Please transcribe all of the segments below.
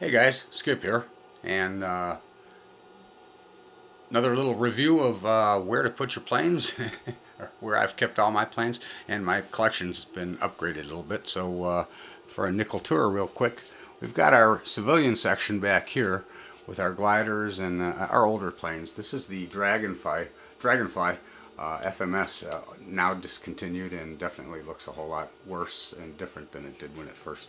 Hey guys, Skip here, and uh, another little review of uh, where to put your planes, where I've kept all my planes, and my collection's been upgraded a little bit. So uh, for a nickel tour real quick, we've got our civilian section back here with our gliders and uh, our older planes. This is the Dragonfly, Dragonfly uh, FMS, uh, now discontinued and definitely looks a whole lot worse and different than it did when it first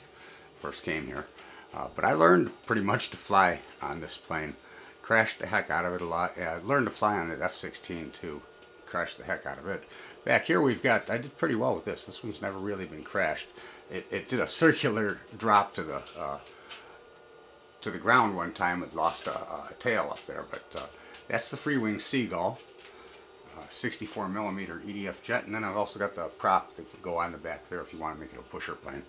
first came here. Uh, but I learned pretty much to fly on this plane. Crashed the heck out of it a lot. Yeah, I learned to fly on the F-16 too. Crashed the heck out of it. Back here we've got, I did pretty well with this. This one's never really been crashed. It, it did a circular drop to the uh, to the ground one time. It lost a, a tail up there, but uh, that's the Freewing Seagull. Uh, 64 millimeter EDF jet, and then I've also got the prop that can go on the back there if you want to make it a pusher plane.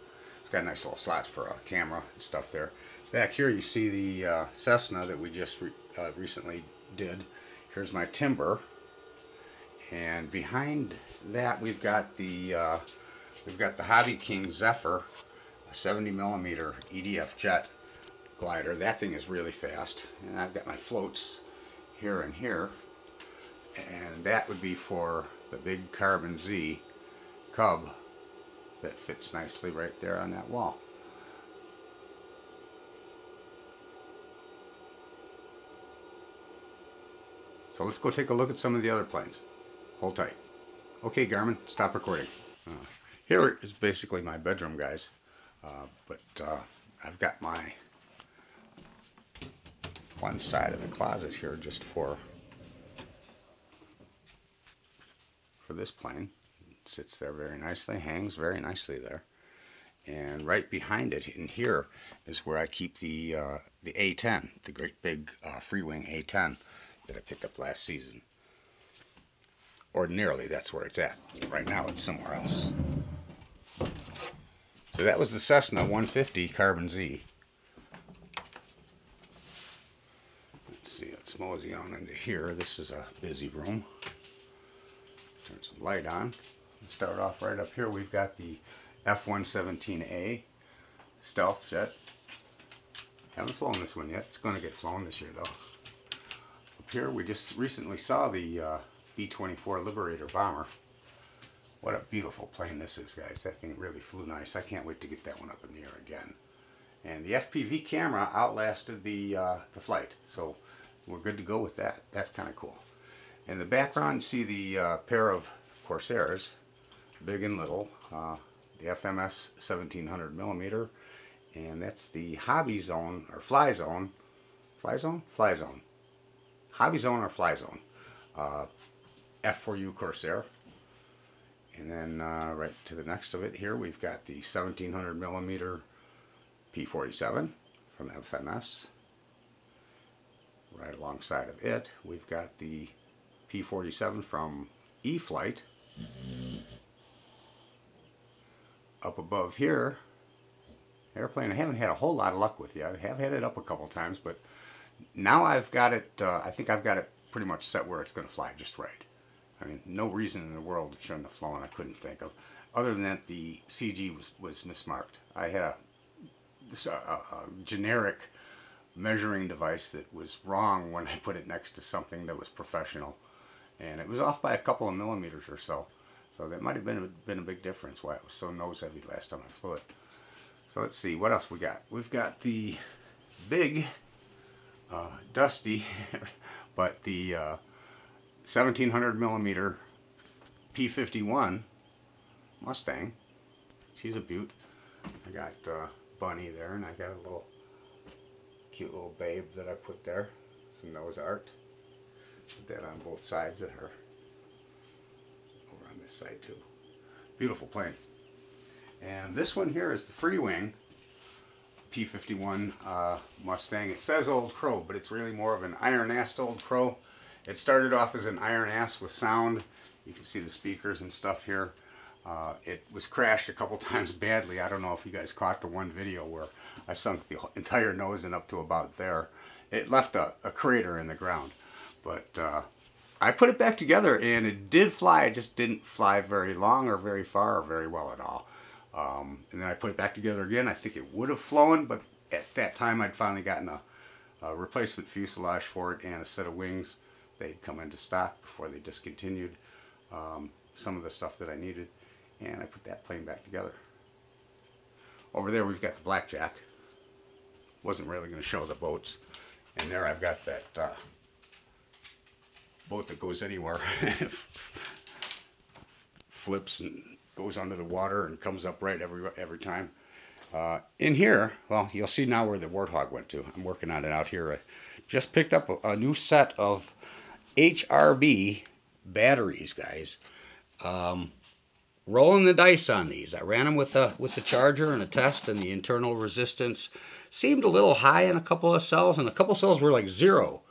It's got nice little slots for a camera and stuff there. Back here you see the uh, Cessna that we just re uh, recently did. Here's my timber. And behind that we've got the uh, we've got the Hobby King Zephyr, a 70 millimeter EDF jet glider. That thing is really fast. And I've got my floats here and here. And that would be for the big Carbon Z Cub that fits nicely right there on that wall. So let's go take a look at some of the other planes. Hold tight. Okay, Garmin, stop recording. Uh, here is basically my bedroom, guys. Uh, but uh, I've got my one side of the closet here just for for this plane sits there very nicely, hangs very nicely there. And right behind it in here is where I keep the uh, the A10, the great big uh, Freewing A10 that I picked up last season. Ordinarily, that's where it's at. Right now, it's somewhere else. So that was the Cessna 150 Carbon Z. Let's see, let's mosey on into here. This is a busy room. Turn some light on start off right up here. We've got the F-117A stealth jet. Haven't flown this one yet. It's going to get flown this year though. Up here we just recently saw the uh, B-24 Liberator bomber. What a beautiful plane this is guys. That thing really flew nice. I can't wait to get that one up in the air again. And the FPV camera outlasted the, uh, the flight. So we're good to go with that. That's kind of cool. In the background you see the uh, pair of Corsairs big and little. Uh, the FMS 1700 millimeter, and that's the Hobby Zone or Fly Zone. Fly Zone? Fly Zone. Hobby Zone or Fly Zone. Uh, F4U Corsair. And then uh, right to the next of it here, we've got the 1700 millimeter P47 from FMS. Right alongside of it, we've got the P47 from E-flite. Up above here, airplane I haven't had a whole lot of luck with yet. I have had it up a couple times, but now I've got it, uh, I think I've got it pretty much set where it's going to fly just right. I mean, no reason in the world it shouldn't have flown, I couldn't think of. Other than that, the CG was, was mismarked. I had a, this, a, a generic measuring device that was wrong when I put it next to something that was professional. And it was off by a couple of millimeters or so. So that might have been been a big difference why it was so nose heavy last time I flew it. So let's see, what else we got? We've got the big, uh, dusty, but the uh, 1700 millimeter P51 Mustang. She's a beaut. I got uh, Bunny there, and I got a little cute little babe that I put there. Some nose art. Put that on both sides of her this side too. Beautiful plane. And this one here is the Freewing P-51 uh, Mustang. It says Old Crow, but it's really more of an iron-assed Old Crow. It started off as an iron ass with sound. You can see the speakers and stuff here. Uh, it was crashed a couple times badly. I don't know if you guys caught the one video where I sunk the entire nose in up to about there. It left a, a crater in the ground. But uh, I put it back together and it did fly. It just didn't fly very long or very far or very well at all. Um, and then I put it back together again. I think it would have flown, but at that time I'd finally gotten a, a, replacement fuselage for it and a set of wings. They'd come into stock before they discontinued um, some of the stuff that I needed and I put that plane back together. Over there we've got the Blackjack. Wasn't really going to show the boats. And there I've got that uh, boat that goes anywhere. Flips and goes under the water and comes up right every every time. Uh, in here, well, you'll see now where the Warthog went to. I'm working on it out here. I just picked up a, a new set of HRB batteries, guys. Um, rolling the dice on these. I ran them with the with the charger and a test, and the internal resistance seemed a little high in a couple of cells, and a couple cells were like zero.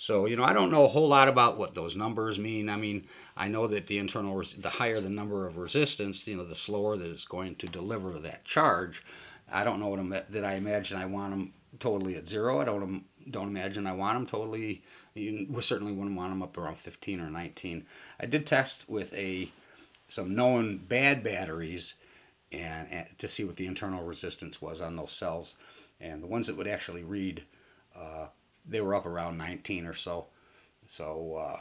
So, you know, I don't know a whole lot about what those numbers mean. I mean, I know that the internal, the higher the number of resistance, you know, the slower that it's going to deliver that charge. I don't know what I'm, that I imagine I want them totally at zero. I don't don't imagine I want them totally. You certainly wouldn't want them up around 15 or 19. I did test with a some known bad batteries and, and to see what the internal resistance was on those cells, and the ones that would actually read. Uh, they were up around 19 or so. So uh,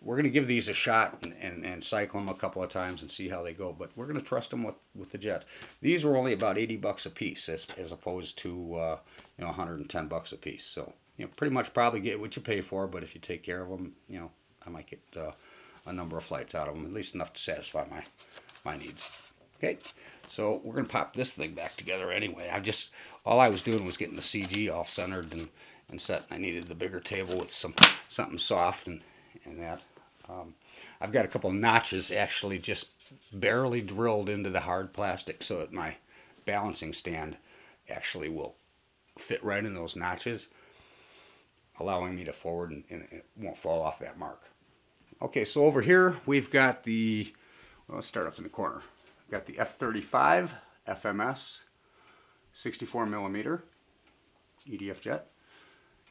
we're going to give these a shot and, and, and, cycle them a couple of times and see how they go. But we're going to trust them with, with the jet. These were only about 80 bucks a piece as, as opposed to uh, you know 110 bucks a piece. So you know pretty much probably get what you pay for. But if you take care of them, you know I might get uh, a number of flights out of them, at least enough to satisfy my my needs. Okay, so we're going to pop this thing back together anyway. I just all I was doing was getting the CG all centered and and set. I needed the bigger table with some something soft and, and that. Um, I've got a couple notches actually just barely drilled into the hard plastic so that my balancing stand actually will fit right in those notches, allowing me to forward and, and it won't fall off that mark. Okay, so over here we've got the, well, let's start up in the corner. Got the F-35 FMS 64 millimeter EDF jet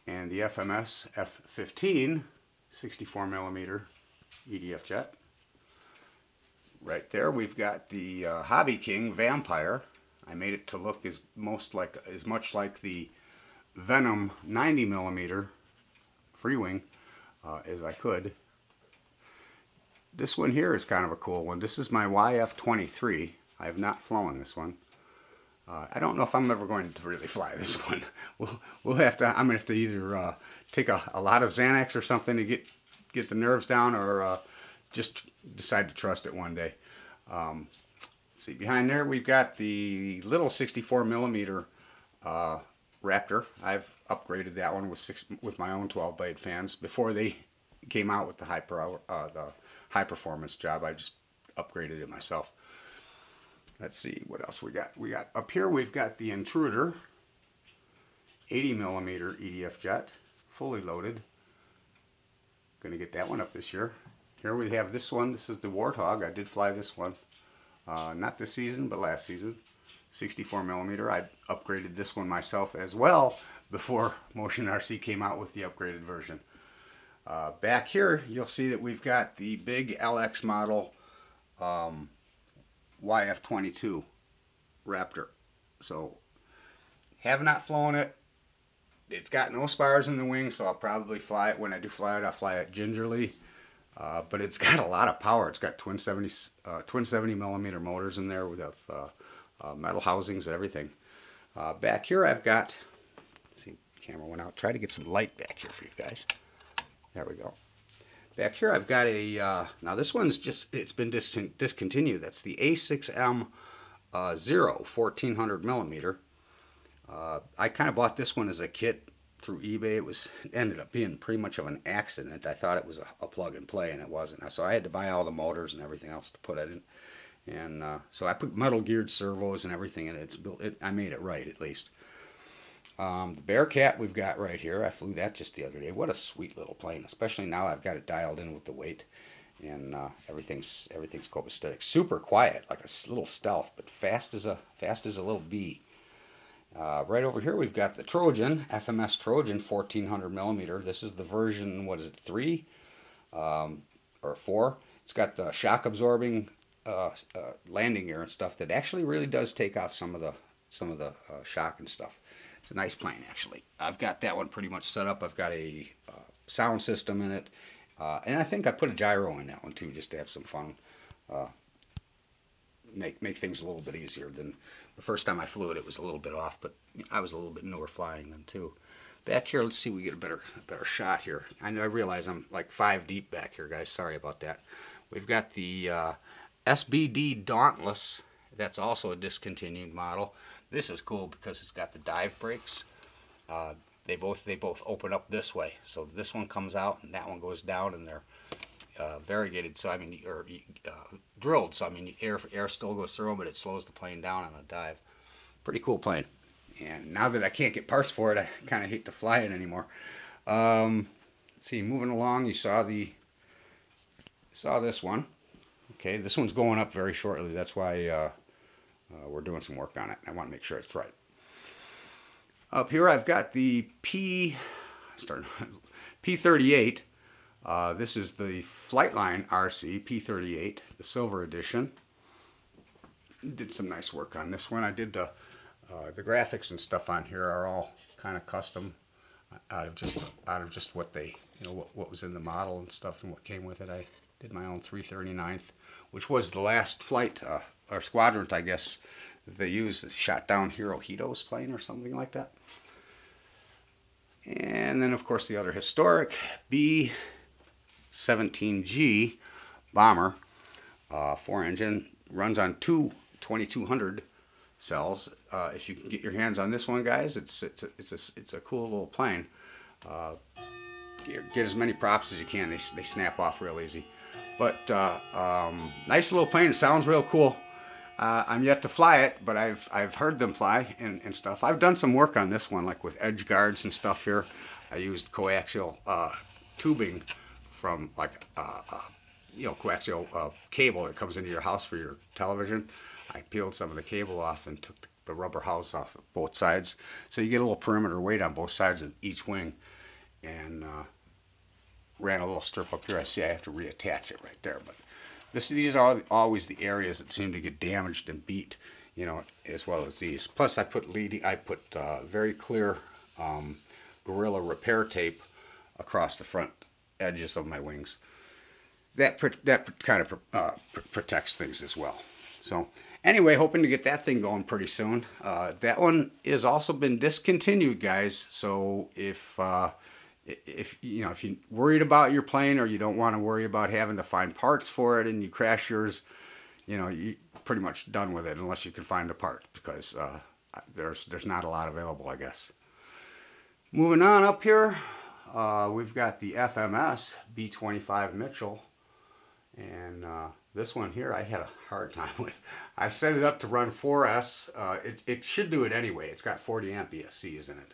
and the FMS F15 64 millimeter EDF jet. Right there we've got the uh, Hobby King Vampire. I made it to look as most like as much like the Venom 90 millimeter Freewing uh, as I could. This one here is kind of a cool one. This is my YF23. I have not flown this one. Uh, I don't know if I'm ever going to really fly this one. We'll, we'll have to, I'm going to have to either uh, take a, a, lot of Xanax or something to get, get the nerves down or uh, just decide to trust it one day. Um, see, behind there we've got the little 64 millimeter uh, Raptor. I've upgraded that one with six, with my own 12 blade fans. Before they came out with the hyper uh, the high performance job, I just upgraded it myself. Let's see what else we got. We got up here we've got the Intruder 80 millimeter EDF jet, fully loaded. Gonna get that one up this year. Here we have this one. This is the Warthog. I did fly this one. Uh, not this season, but last season. 64 millimeter. I upgraded this one myself as well before Motion RC came out with the upgraded version. Uh, back here, you'll see that we've got the big LX model um, YF22 Raptor. So, have not flown it. It's got no spars in the wings, so I'll probably fly it. When I do fly it, I'll fly it gingerly. Uh, but it's got a lot of power. It's got twin 70, uh, twin 70 millimeter motors in there with uh, uh metal housings and everything. Uh, back here I've got, see, camera went out. Try to get some light back here for you guys. There we go. Back here I've got a, uh, now this one's just, it's been dis discontinued. That's the A6M uh, Zero 1400 millimeter. Uh, I kind of bought this one as a kit through eBay. It was ended up being pretty much of an accident. I thought it was a, a, plug and play and it wasn't. So I had to buy all the motors and everything else to put it in. And uh, so I put metal geared servos and everything in it. It's built. It, I made it right at least. Um, the Bearcat we've got right here, I flew that just the other day. What a sweet little plane, especially now I've got it dialed in with the weight. And uh, everything's everything's copacetic. Super quiet, like a little stealth, but fast as a fast as a little bee. Uh, right over here we've got the Trojan, FMS Trojan 1400 millimeter. This is the version, what is it, 3 um, or 4. It's got the shock absorbing uh, uh, landing gear and stuff that actually really does take out some of the some of the uh, shock and stuff. It's a nice plane, actually. I've got that one pretty much set up. I've got a uh, sound system in it. Uh, and I think I put a gyro in that one, too, just to have some fun. Uh, make, make things a little bit easier than the first time I flew it. It was a little bit off, but I was a little bit newer flying then, too. Back here, let's see we get a better, a better shot here. I know I realize I'm like five deep back here, guys. Sorry about that. We've got the uh, SBD Dauntless. That's also a discontinued model. This is cool because it's got the dive brakes. Uh, they both they both open up this way. So this one comes out and that one goes down, and they're uh, variegated. So I mean, or uh, drilled. So I mean, air air still goes through them, but it slows the plane down on a dive. Pretty cool plane. And now that I can't get parts for it, I kind of hate to fly it anymore. Um, let's see, moving along, you saw the saw this one. Okay, this one's going up very shortly. That's why uh, uh, we're doing some work on it. I want to make sure it's right. Up here, I've got the P start P38. Uh, this is the Flightline RC P38, the silver edition. Did some nice work on this one. I did the uh, the graphics and stuff on here are all kind of custom out of just out of just what they you know what, what was in the model and stuff and what came with it. I did my own 339th, which was the last flight uh, or squadron, I guess, they used. Shot down Hirohito's plane or something like that. And then, of course, the other historic B-17G bomber, uh, four engine, runs on two 2200 cells. Uh, if you can get your hands on this one, guys, it's it's a, it's a, it's a cool little plane. Uh, get, get, as many props as you can. They, they snap off real easy. But uh, um, nice little plane. It sounds real cool. Uh, I'm yet to fly it, but I've I've heard them fly and, and stuff. I've done some work on this one, like with edge guards and stuff here. I used coaxial uh, tubing from like uh, you know coaxial cable that comes into your house for your television. I peeled some of the cable off and took the rubber house off of both sides. So you get a little perimeter weight on both sides of each wing. And uh, ran a little strip up here. I see I have to reattach it right there. But this, these are always the areas that seem to get damaged and beat, you know, as well as these. Plus I put leading, I put uh, very clear um, Gorilla repair tape across the front edges of my wings. That, that kind of uh, protects things as well. So Anyway, hoping to get that thing going pretty soon. Uh, that one has also been discontinued, guys. So if uh, if you know if you're worried about your plane or you don't want to worry about having to find parts for it and you crash yours, you know you're pretty much done with it unless you can find a part because uh, there's there's not a lot available, I guess. Moving on up here, uh, we've got the FMS B25 Mitchell and uh, this one here, I had a hard time with. I set it up to run 4S. Uh, it, it should do it anyway. It's got 40 amp ESCs in it.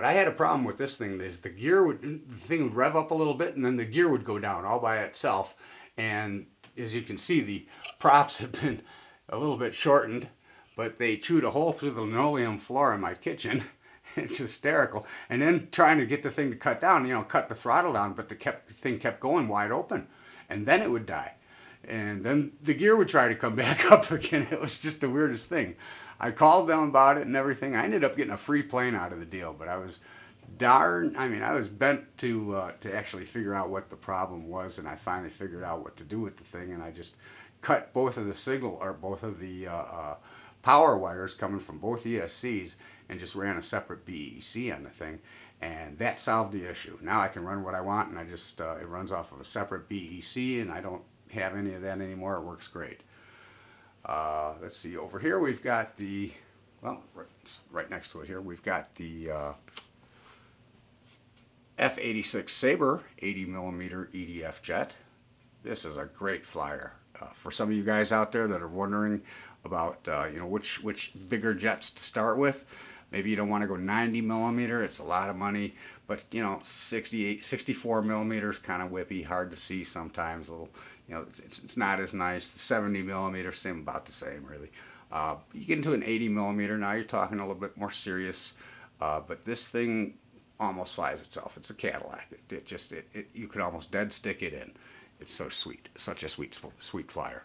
But I had a problem with this thing. Is the gear would the thing would rev up a little bit, and then the gear would go down all by itself. And as you can see, the props have been a little bit shortened, but they chewed a hole through the linoleum floor in my kitchen. it's hysterical. And then trying to get the thing to cut down, you know, cut the throttle down, but the kept, thing kept going wide open, and then it would die and then the gear would try to come back up again. It was just the weirdest thing. I called them about it and everything. I ended up getting a free plane out of the deal, but I was darn. I mean, I was bent to uh, to actually figure out what the problem was, and I finally figured out what to do with the thing, and I just cut both of the signal or both of the uh, uh, power wires coming from both ESCs and just ran a separate BEC on the thing and that solved the issue. Now I can run what I want and I just, uh, it runs off of a separate BEC and I don't have any of that anymore. It works great. Uh, let's see, over here we've got the, well, right, right next to it here, we've got the uh, F-86 Sabre 80 millimeter EDF jet. This is a great flyer. Uh, for some of you guys out there that are wondering about, uh, you know, which, which bigger jets to start with, maybe you don't want to go 90 millimeter, it's a lot of money, but you know, 68, 64 millimeters kind of whippy, hard to see sometimes, a little, you know, it's, it's not as nice. The 70 millimeter, same about the same really. Uh, you get into an 80 millimeter, now you're talking a little bit more serious. Uh, but this thing almost flies itself. It's a Cadillac. It, it just, it, it, you could almost dead stick it in. It's so sweet. Such a sweet, sweet flyer.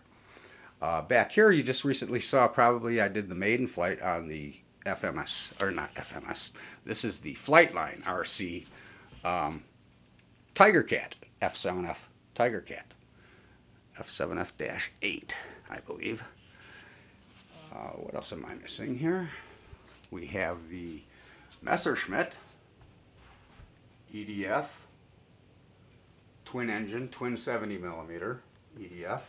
Uh, back here, you just recently saw probably I did the maiden flight on the FMS, or not FMS, this is the Flightline RC um, Tiger Cat, F7F Tiger Cat, F7F-8, I believe. Uh, what else am I missing here? We have the Messerschmitt EDF twin engine, twin 70 millimeter EDF.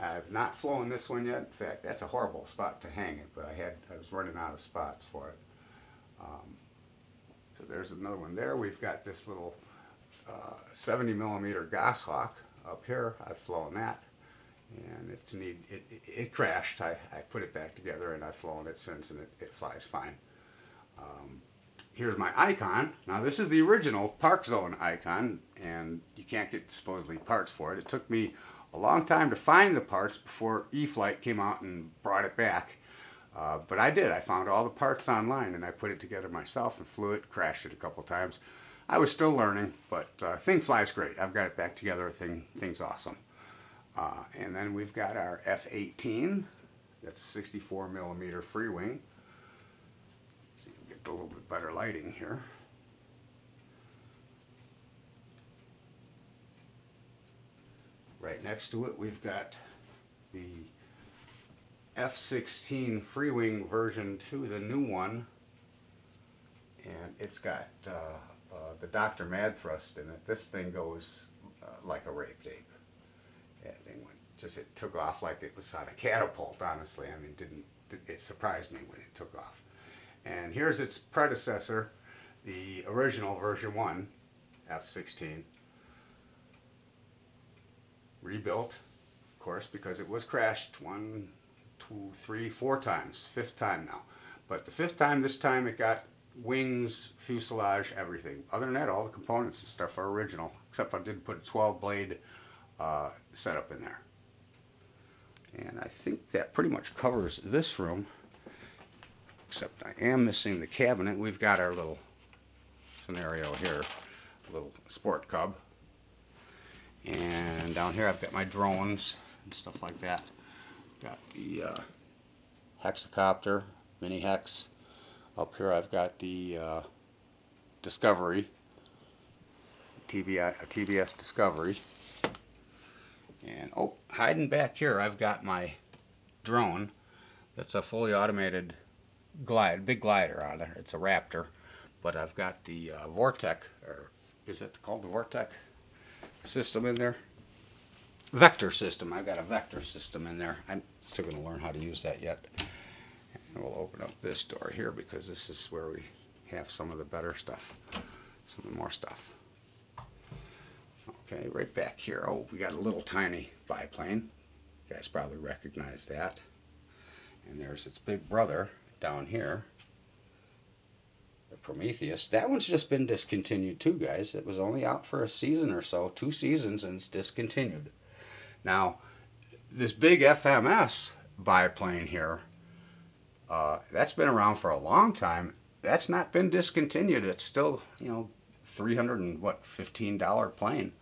I've not flown this one yet. In fact, that's a horrible spot to hang it, but I had I was running out of spots for it. Um, so there's another one there. We've got this little uh, 70 millimeter Goshawk up here. I've flown that, and it's. It, it, it, crashed. I, I put it back together, and I've flown it since, and it, it flies fine. Um, here's my icon. Now this is the original Park Zone icon, and you can't get supposedly parts for it. It took me a long time to find the parts before E-flite came out and brought it back. Uh, but I did. I found all the parts online and I put it together myself and flew it, crashed it a couple times. I was still learning, but uh, thing flies great. I've got it back together. Thing, thing's awesome. Uh, and then we've got our F-18. That's a 64 millimeter Freewing. Let's see, if we get a little bit better lighting here. Right next to it, we've got the F-16 Freewing version 2, the new one. And it's got uh, uh, the Dr. Mad thrust in it. This thing goes uh, like a rape tape. That thing went, just it took off like it was on a catapult, honestly. I mean, didn't it surprised me when it took off. And here's its predecessor, the original version 1, F-16 rebuilt, of course, because it was crashed one, two, three, four times, fifth time now. But the fifth time, this time it got wings, fuselage, everything. Other than that, all the components and stuff are original, except I did put a 12 blade uh, setup in there. And I think that pretty much covers this room, except I am missing the cabinet. We've got our little scenario here, little sport cub. And down here I've got my drones and stuff like that. Got the uh, hexacopter, mini hex. Up here I've got the uh, Discovery, TBI, TBS Discovery. And oh, hiding back here I've got my drone. That's a fully automated glide, big glider on it. It's a Raptor. But I've got the uh, Vortec, or is it called the Vortec? system in there. Vector system. I've got a vector system in there. I'm still going to learn how to use that yet. And we'll open up this door here because this is where we have some of the better stuff. Some of the more stuff. Okay, right back here. Oh, we got a little tiny biplane. You guys probably recognize that. And there's its big brother down here the Prometheus. That one's just been discontinued too, guys. It was only out for a season or so, two seasons, and it's discontinued. Now, this big FMS biplane here, uh, that's been around for a long time. That's not been discontinued. It's still, you know, 300 and what, $15 plane.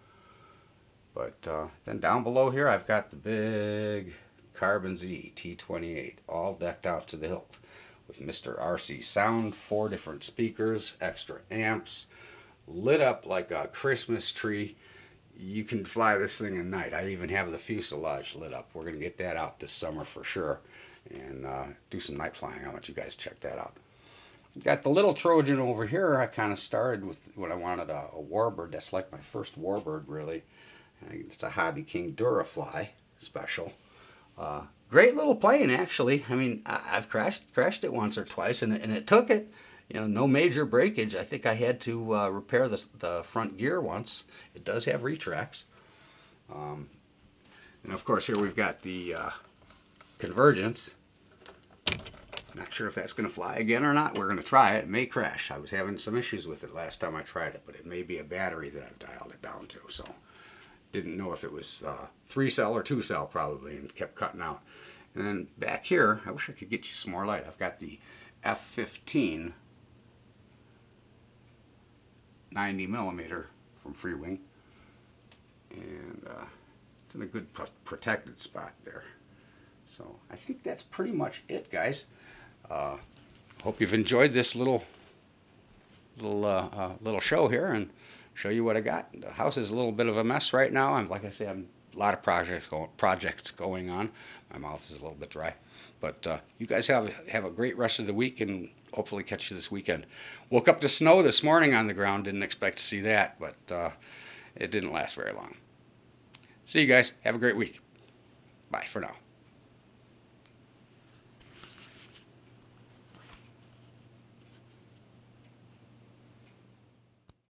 But uh, then down below here, I've got the big Carbon Z T28, all decked out to the hilt with Mr. RC Sound, four different speakers, extra amps, lit up like a Christmas tree. You can fly this thing at night. I even have the fuselage lit up. We're going to get that out this summer for sure and uh, do some night flying. I want you guys to check that out. Got the little Trojan over here. I kind of started with when I wanted a, a warbird. That's like my first warbird, really. It's a Hobby King Durafly special. Uh, great little plane, actually. I mean, I, have crashed crashed it once or twice, and, and it took it. You know, no major breakage. I think I had to uh, repair the, the front gear once. It does have retracts. Um, and of course, here we've got the uh, convergence. Not sure if that's going to fly again or not. We're going to try it. It may crash. I was having some issues with it last time I tried it, but it may be a battery that I've dialed it down to. So didn't know if it was uh, three cell or two cell probably and kept cutting out. And then back here, I wish I could get you some more light. I've got the F-15 90 millimeter from Freewing. And uh, it's in a good protected spot there. So I think that's pretty much it, guys. Uh, hope you've enjoyed this little little uh, uh, little show here and show you what I got. The house is a little bit of a mess right now. I'm like I say, I'm a lot of projects going projects going on. My mouth is a little bit dry, but uh, you guys have have a great rest of the week and hopefully catch you this weekend. Woke up to snow this morning on the ground. Didn't expect to see that, but uh, it didn't last very long. See you guys. Have a great week. Bye for now.